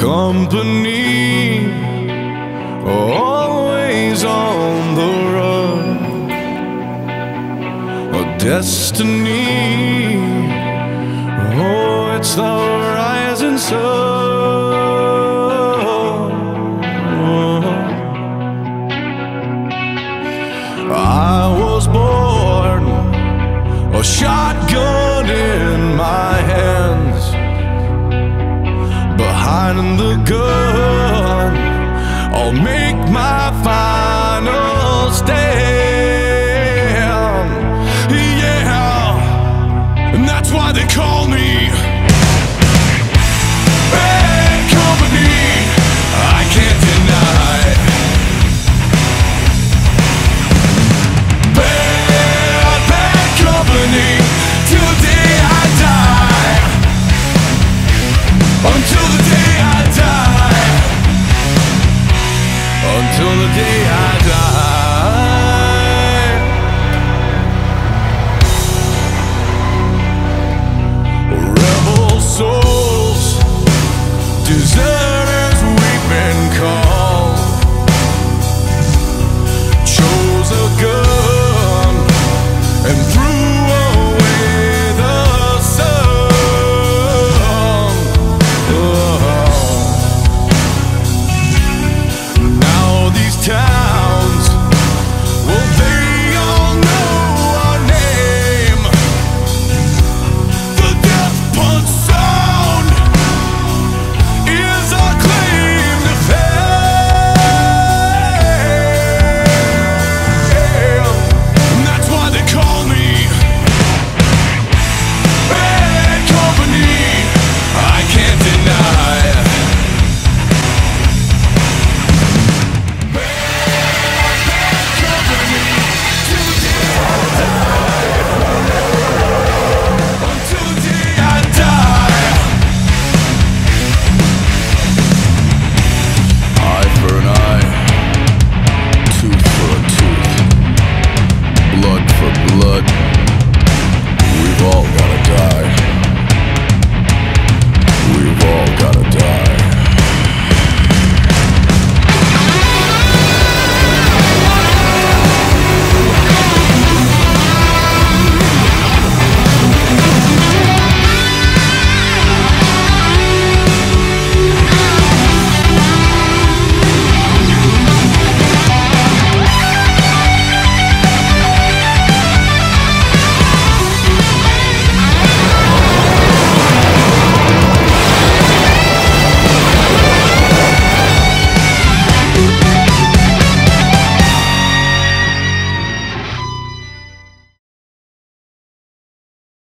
company, always on the run, a destiny. Oh, it's the rising sun. I was born a shotgun the gun. I'll make my final stand. The day I die. Rebel souls deserve.